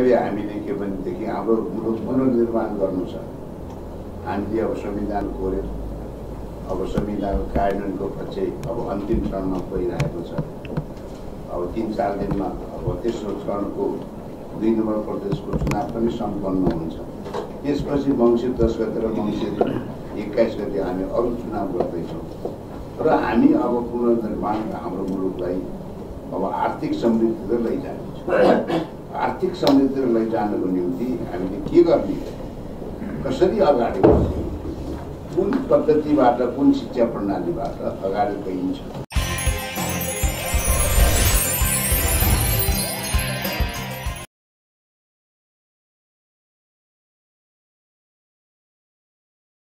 अहिले हामीले के भनेदेखि हाम्रो मुलुक पुनर्निर्माण गर्नु छ। हामीले अब संविधान कोर्यो अब संविधान कार्यान्वयनको पछि अब अन्तिम चरणमा गइरहेको छ। अब तिन चार दिनमा अब तेस्रो चरणको दुई नम्बर प्रदेशको चुनाव पनि सम्पन्न हुन्छ। त्यसपछि मङ्सिर दस गते र मङ्सिर एक्काइस गते हामी अरू चुनाव गर्दैछौँ। र हामी अब पुनर्निर्माण हाम्रो मुलुकलाई अब आर्थिक समृद्धितिर लैजाने छ आर्थिक समृद्धितिर लैजानको निम्ति हामीले के गर्ने? कसरी अगाडि बढ्ने? कुन पद्धतिबाट कुन शिक्षा प्रणालीबाट अगाडि गइन्छ?